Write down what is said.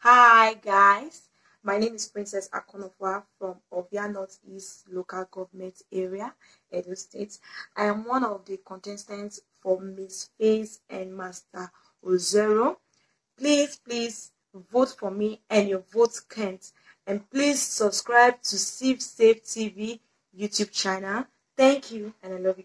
Hi guys, my name is Princess Akonofwa from Ovia Northeast Local Government Area, Edo State. I am one of the contestants for Miss Face and Master Ozoro. Please, please vote for me and your vote counts. And please subscribe to Sife Safe TV YouTube channel. Thank you and I love you.